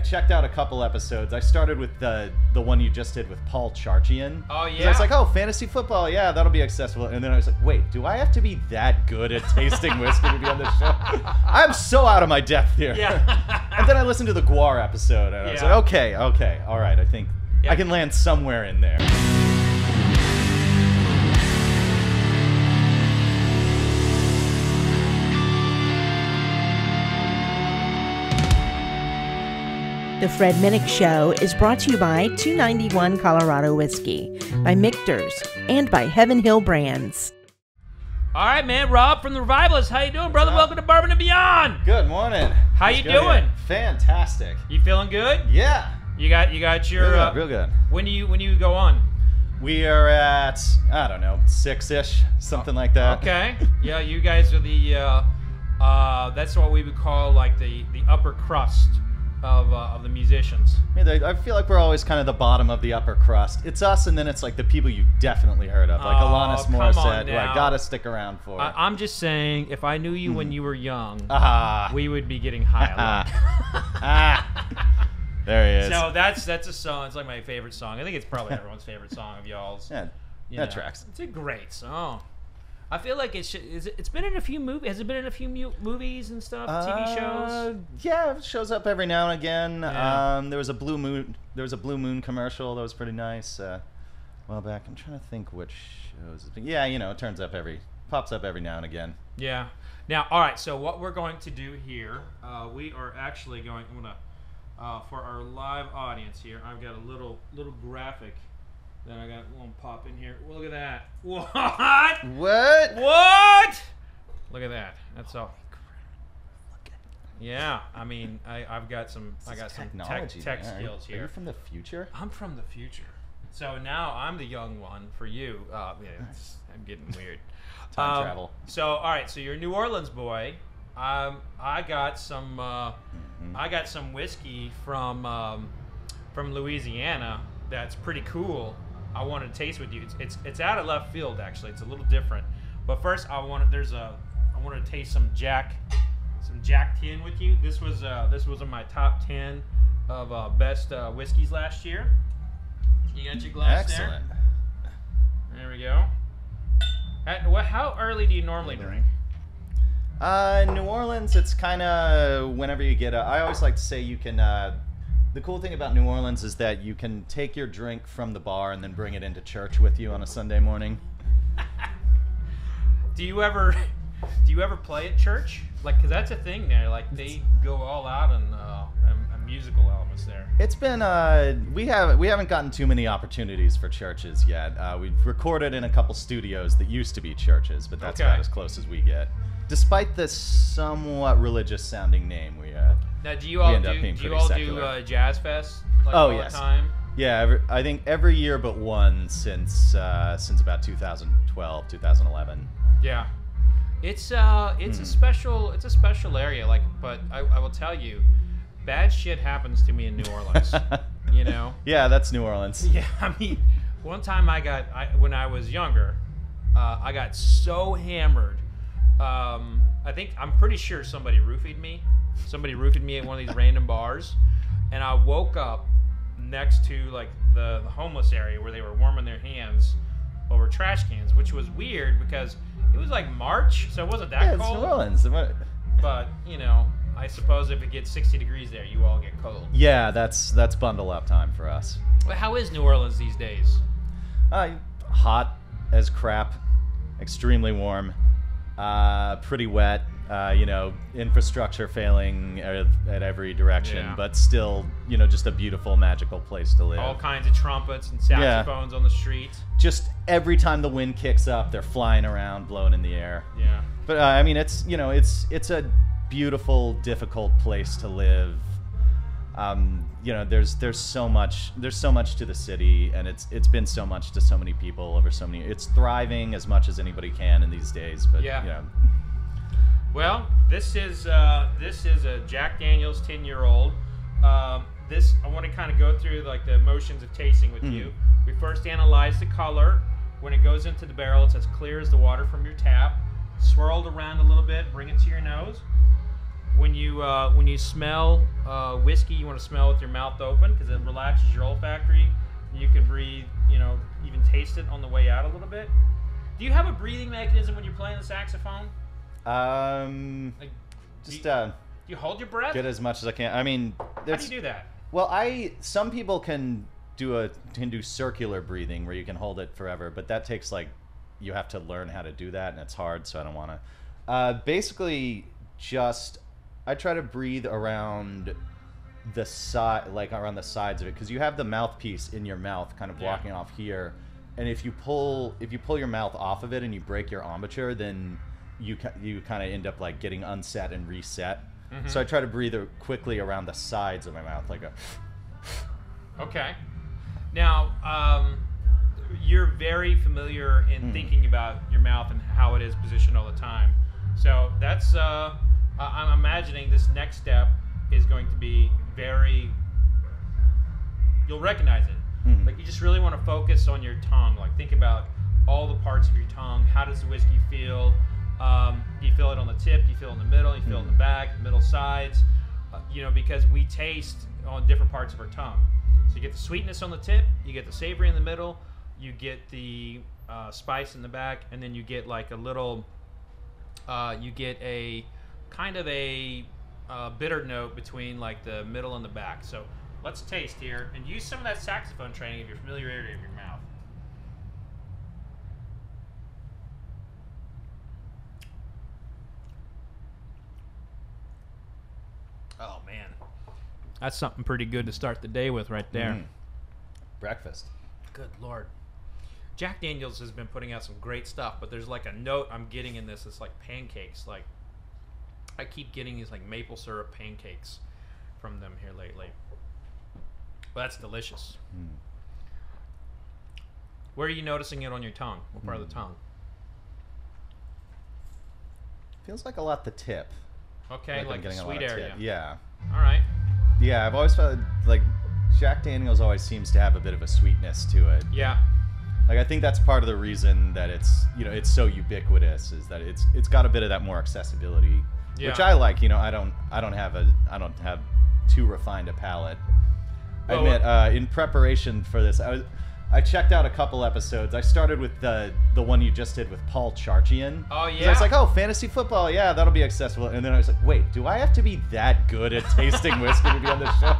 I checked out a couple episodes. I started with the the one you just did with Paul Charchian. Oh yeah? I was like, oh, fantasy football, yeah, that'll be accessible. And then I was like, wait, do I have to be that good at tasting whiskey to be on this show? I'm so out of my depth here. Yeah. and then I listened to the GWAR episode, and I was Yeah. like, okay, okay, all right, I think Yeah. I can land somewhere in there. The Fred Minnick Show is brought to you by 291 Colorado Whiskey, by Michter's, and by Heaven Hill Brands. All right, man. Rob from the Revivalists. How you doing, brother? Welcome to Bourbon and Beyond. Good morning. How How's you it going? doing? Fantastic. You feeling good? Yeah. You got you got your. Real good. uh, real good. When do you when do you go on? We are at I don't know six ish, something like that. Okay. Yeah, you guys are the. Uh, uh, that's what we would call like the the upper crust of uh, of the musicians. Yeah, I feel like we're always kind of the bottom of the upper crust. It's us, and then it's like the people you definitely heard of, like Oh, Alanis Morissette, who. I gotta stick around for. I, I'm just saying, if I knew you when you were young, ah, we would be getting high a lot. ah, there he is. So that's that's a song. It's like my favorite song. I think it's probably everyone's favorite song of y'all's. yeah, that know. tracks. It's a great song. I feel like it should. Is it, it's been in a few movies. Has it been in a few mu- movies and stuff? TV Uh, shows. yeah, it shows up every now and again. Yeah. Um, there was a blue moon. There was a blue moon commercial that was pretty nice. Uh, a while back, I'm trying to think which shows. it's been- Yeah, you know, it turns up every pops up every now and again. Yeah. Now, all right. So what we're going to do here, uh, we are actually going. I'm gonna uh, for our live audience here. I've got a little little graphic that I got. One pop in here. Look at that. What? What? What? Look at that. That's all. Yeah, I mean, I, I've got some. I got some tech, tech man. Are you're you from the future? I'm from the future, so now I'm the young one for you. Uh, yeah, it's- I'm getting weird. Time Um, travel. So, all right. So you're a New Orleans boy. Um, I got some. Uh, Mm-hmm. I got some whiskey from um, from Louisiana. That's pretty cool. I want to taste with you. It's, it's it's out of left field actually. It's a little different. But first, I want there's a I want to taste some Jack some Jack Ten with you. This was uh, this was in my top ten of uh, best uh, whiskeys last year. You got your glass Excellent. there. There we go. At, what, how early do you normally drink? Uh, New Orleans, it's kind of whenever you get. A, I always like to say you can. Uh, the cool thing about New Orleans is that you can take your drink from the bar and then bring it into church with you on a Sunday morning. Do you ever do you ever play at church? Like, cause that's a thing there. Like, they go all out on uh, musical elements there. It's been. Uh, we have we haven't gotten too many opportunities for churches yet. Uh, we've recorded in a couple studios that used to be churches, but that's Okay. about as close as we get. Despite the somewhat religious sounding name, we. Uh, Now, do you all end do, up do you all do secular. uh, jazz fest like Oh, all yes. the time? Yeah, every, I think every year but one since uh, since about 2012, 2011. Yeah. It's uh it's Hmm. a special it's a special area like but I, I will tell you bad shit happens to me in New Orleans. you know? Yeah, that's New Orleans. Yeah, I mean, one time I got I, when I was younger, uh, I got so hammered. Um, I think I'm pretty sure somebody roofied me. Somebody roofied me at one of these random bars, and I woke up next to like the, the homeless area where they were warming their hands over trash cans, which was weird because it was like March, so it wasn't that Yeah, it's cold. New Orleans. What- But you know, I suppose if it gets 60 degrees there, you all get cold. Yeah, that's that's bundle up time for us. But how is New Orleans these days? Uh, hot as crap, extremely warm, uh, pretty wet. Uh, you know, infrastructure failing at, at every direction, Yeah. but still, you know, just a beautiful, magical place to live. all kinds of trumpets and saxophones on the street. just every time the wind kicks up, they're flying around, blowing in the air. Yeah. But uh, I mean, it's you know, it's it's a beautiful, difficult place to live. Um, you know, there's there's so much there's so much to the city, and it's it's been so much to so many people over so many. It's thriving as much as anybody can in these days. But Yeah. you know, Well, this is uh, this is a Jack Daniel's ten year old. Um, this I want to kind of go through like the motions of tasting with you. We first analyze the color. When it goes into the barrel, it's as clear as the water from your tap. Swirled around a little bit. Bring it to your nose. When you uh, when you smell uh, whiskey, you want to smell with your mouth open because it relaxes your olfactory. You can breathe, you know, even taste it on the way out a little bit. Do you have a breathing mechanism when you're playing the saxophone? Um, Like, do just you, uh, do you hold your breath? get as much as I can. I mean, How do you do that? well, I some people can do a can do circular breathing where you can hold it forever, but that takes like you have to learn how to do that, and it's hard. So I don't want to. Uh, basically, just I try to breathe around the side, like around the sides of it, because you have the mouthpiece in your mouth, kind of Yeah. blocking off here. And if you pull if you pull your mouth off of it and you break your embouchure, then you you kind of end up like getting unset and reset. So I try to breathe quickly around the sides of my mouth, like a. Okay. Now, um, you're very familiar in Hmm. thinking about your mouth and how it is positioned all the time. So that's. Uh, I- I'm imagining this next step is going to be very. You'll recognize it. Mhm. Like you just really want to focus on your tongue. Like think about all the parts of your tongue. How does the whiskey feel? Um, do you feel it on the tip? Do you feel it in the middle? Do you feel it in the back, middle sides? Uh, you know, because we taste on different parts of our tongue. So you get the sweetness on the tip, you get the savory in the middle, you get the uh, spice in the back, and then you get like a little. Uh, you get a kind of a uh, bitter note between like the middle and the back. So let's taste here and use some of that saxophone training of your familiarity of your mouth. Oh man, that's something pretty good to start the day with right there. Mm. Breakfast. Good lord. Jack Daniels has been putting out some great stuff, but there's like a note I'm getting in this. It's like pancakes. Like I keep getting these like maple syrup pancakes from them here lately. But that's delicious. Mm. Where are you noticing it on your tongue? What part of the tongue? Feels like a lot the tip. Okay, I'm like, the sweet area. tip. Yeah. All right. Yeah, I've always felt like Jack Daniels always seems to have a bit of a sweetness to it. Yeah. Like I think that's part of the reason that it's you know it's so ubiquitous is that it's it's got a bit of that more accessibility, which I like. You know, I don't I don't have a I don't have too refined a palate. I Well, admit, uh, in preparation for this, I was I checked out a couple episodes. I started with the the one you just did with Paul Charchian. Oh, 'Cause I yeah? was like, oh, fantasy football, yeah, that'll be accessible. And then I was like, wait, do I have to be that good at tasting whiskey to be on this show?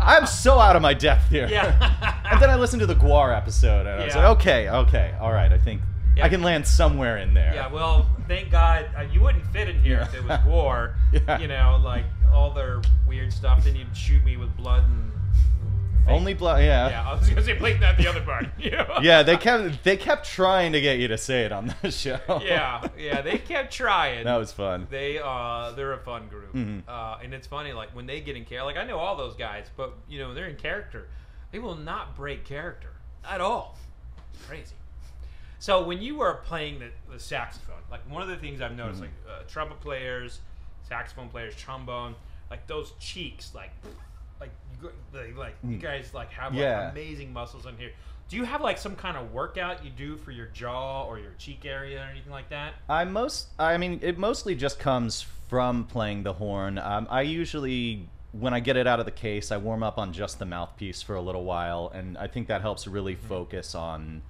I'm so out of my depth here. Yeah. and then I listened to the GWAR episode, and I was like, okay, okay, all right, I think Yeah. I can land somewhere in there. Yeah, well, thank God uh, you wouldn't fit in here if it was war. Yeah. You know, like all their weird stuff. Then you'd shoot me with blood and. fake- Only blood, yeah. Yeah, I was gonna say, please that the other part. Yeah, they kept they kept trying to get you to say it on the show. yeah, yeah. They kept trying. that was fun. They uh, they're a fun group, Mhm. uh, and it's funny. Like when they get in character, like I know all those guys, but you know they're in character, they will not break character at all. It's crazy. So when you were playing the, the saxophone, like one of the things I've noticed, Mm-hmm. like uh, trumpet players, saxophone players, trombone, like those cheeks, like like you like, like you guys like have like Mm. Yeah. amazing muscles in here. Do you have like some kind of workout you do for your jaw or your cheek area or anything like that? I most I mean it mostly just comes from playing the horn. Um, I usually when I get it out of the case, I warm up on just the mouthpiece for a little while, and I think that helps really focus on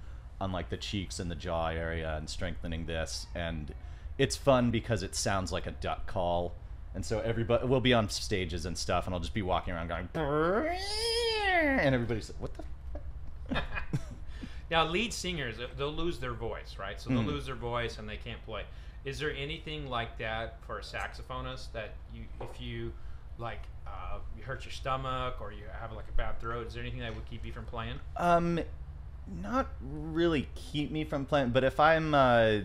on like the cheeks and the jaw area and strengthening this. And it's fun because it sounds like a duck call. And so everybody we'll be on stages and stuff, and I'll just be walking around going, and everybody's like, "What the?" Now, lead singers, uh, they'll lose their voice, right? So they'll Mm. lose their voice and they can't play. Is there anything like that for a saxophonist that you, if you like, uh, you hurt your stomach or you have like a bad throat, is there anything that would keep you from playing? Um, not really keep me from playing, but if I'm uh,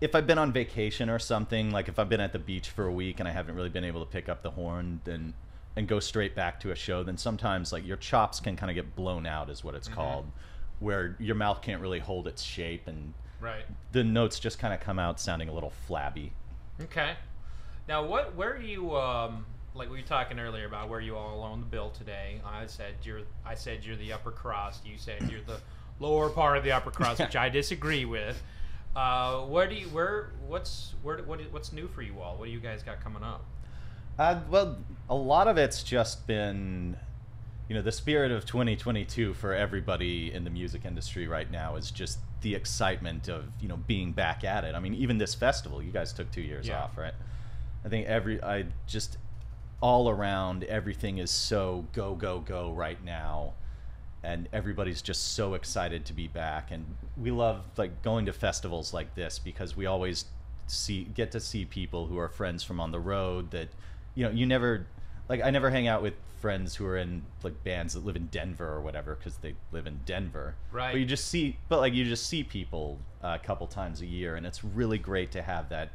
if I've been on vacation or something, like if I've been at the beach for a week and I haven't really been able to pick up the horn, then and go straight back to a show, then sometimes like your chops can kind of get blown out, is what it's called, where your mouth can't really hold its shape and Right. the notes just kind of come out sounding a little flabby. Okay. Now, what? Where do you um, like we were talking earlier about where you all on the bill today? I said you're. I said you're the upper crust. You said you're the lower part of the upper crust, which I disagree with. Uh, where do you? Where? What's? Where? What? What's new for you all? What do you guys got coming up? Uh, well, a lot of it's just been, you know, the spirit of 2022 for everybody in the music industry right now is just the excitement of you know being back at it. I mean, even this festival, you guys took two years Yeah. off, right? I think every I just all around everything is so go go go right now and everybody's just so excited to be back and we love like going to festivals like this because we always see get to see people who are friends from on the road that you know you never like I never hang out with friends who are in like bands that live in Denver or whatever because they live in Denver Right. but you just see but like you just see people uh, a couple times a year and it's really great to have that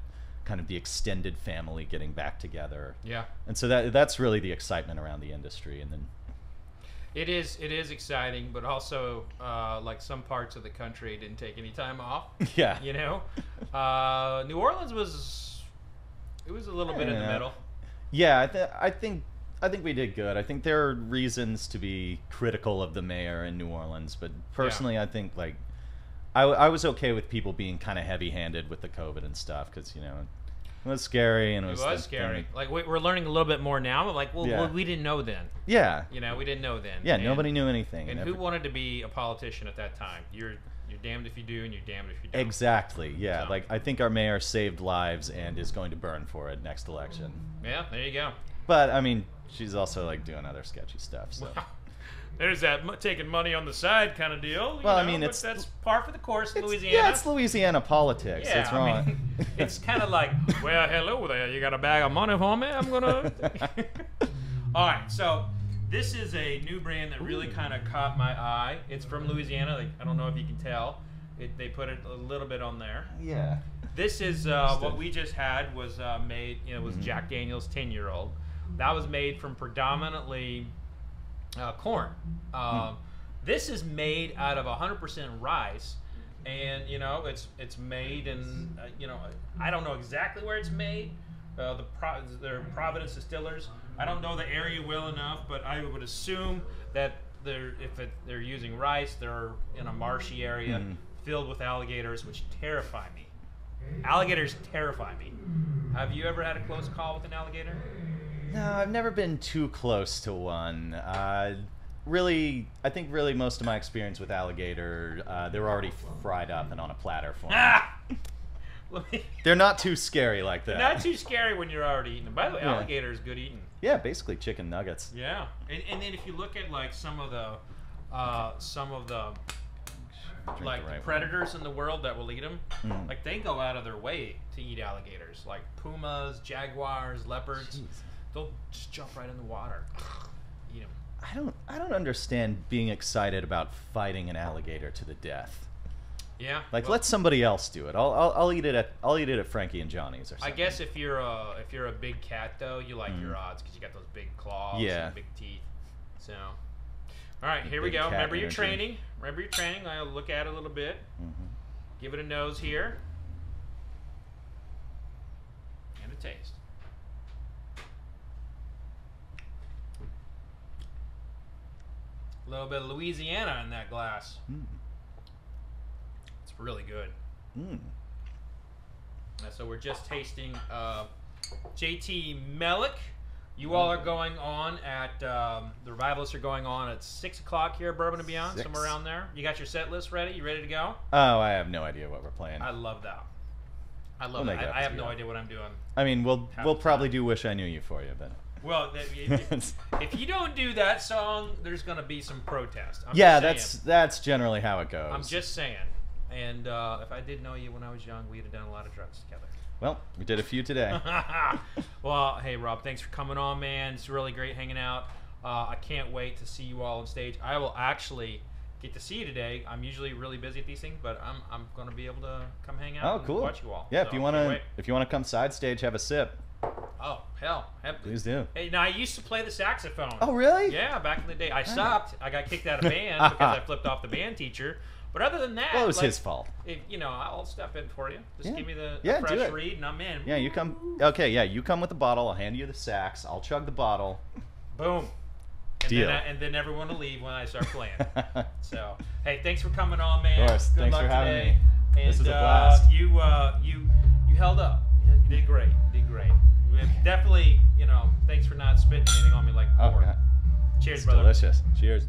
kind of the extended family getting back together Yeah. and so that that's really the excitement around the industry and then It is it is exciting, but also uh, like some parts of the country didn't take any time off. yeah You know, uh, New Orleans was it was a little bit in the middle. Yeah, I, th- I think I think we did good. I think there are reasons to be critical of the mayor in New Orleans, but personally, I think like I, I was okay with people being kind of heavy-handed with the COVID and stuff because you know it was scary and it It was, was scary. Like we, we're learning a little bit more now. But like, well, Yeah. well, we didn't know then. Yeah, You know, we didn't know then. yeah. And- nobody knew anything. And who every- wanted to be a politician at that time? You're you're damned if you do, and you're damned if you don't. Exactly. Yeah. So- Like I think our mayor saved lives and is going to burn for it next election. Yeah, there you go. But I mean, she's also like doing other sketchy stuff. So. There's that mo- taking money on the side kind of deal. Well, I mean, it's- that's par for the course in Louisiana. Yeah, it's Louisiana politics. Yeah, it's I wrong. mean, it's kind of like, well, hello there. You got a bag of money for me? I'm gonna. All right, so this is a new brand that really kind of caught my eye. It's from Louisiana. Like, I don't know if you can tell. It, they put it a little bit on there. yeah. This is uh, what we just had was uh, made. You know, was Mhm. Jack Daniel's ten year old. That was made from predominantly uh, corn. Um, This is made out of 100% rice, and you know it's it's made in uh, you know I don't know exactly where it's made. Uh, the Pro- they're Providence distillers. I don't know the area well enough, but I would assume that they're if it, they're using rice, they're in a marshy area Mhm. filled with alligators, which terrify me. Alligators terrify me. Have you ever had a close call with an alligator? No, I've never been too close to one. Uh, really, I think really most of my experience with alligator, uh, they're already fried up and on a platter for me. Ah! They're not too scary like that. Not too scary when you're already eating them. By the way, Yeah. alligator is good eating. Yeah, basically chicken nuggets. Yeah, and, and then if you look at like some of the, uh, some of the Drink like the right predators in the world that will eat them, Mm. like they go out of their way to eat alligators, like pumas, jaguars, leopards. Jeez. They'll just jump right in the water, eat them. I don't. I don't understand being excited about fighting an alligator to the death. Yeah. Like, well, let somebody else do it. I'll, I'll, I'll eat it at. I'll eat it at Frankie and Johnny's or something. I guess if you're a if you're a big cat though, you like your odds because you got those big claws, Yeah. and big teeth. So, all right, here we go. Remember your training. Remember your training. I'll look at it a little bit. Mm-hmm. Give it a nose here. And a taste. A little bit of Louisiana in that glass. Mm. It's really good. Mm. Uh, so we're just tasting uh, JT Meleck. You all are going on at um, the revivalists are going on at six o'clock here, at Bourbon and Beyond, Six. somewhere around there. You got your set list ready? You ready to go? Oh, I have no idea what we're playing. I love that. I love We'll that. make it up I, I have no idea what I'm doing. I mean, we'll we'll probably do "Wish I Knew You" for you, but Well, if, if you don't do that song, there's going to be some protest. I'm yeah, that's that's generally how it goes. I'm just saying. And uh, if I did know you when I was young, we'd have done a lot of drugs together. well, we did a few today. well, hey Rob, thanks for coming on, man. It's really great hanging out. Uh, I can't wait to see you all on stage. I will actually get to see you today. I'm usually really busy at these things, but I'm I'm going to be able to come hang out oh, and cool. watch you all. Yeah, So, if you want to if you want to come side stage, have a sip. Oh hell, Have- Please do. Hey, now I used to play the saxophone. Oh, really? Yeah, back in the day. I stopped. I got kicked out of band because I flipped off the band teacher. But other than that, Well, it was like, his fault. If, you know, I'll step in for you. Just Yeah. give me the, the Yeah, do fresh read, and I'm in. Yeah, you come. Okay, yeah, you come with the bottle. I'll hand you the sax. I'll chug the bottle. Boom. And Deal. Then I, and then everyone will leave when I start playing. so, hey, thanks for coming on, man. course. Good Thanks luck for having today. me. And, This was a uh, blast. you, uh, you, you held up. You did great. You did great. Definitely, you know, thanks for not spitting anything on me like pork. God. Cheers, It's brother. delicious. Cheers.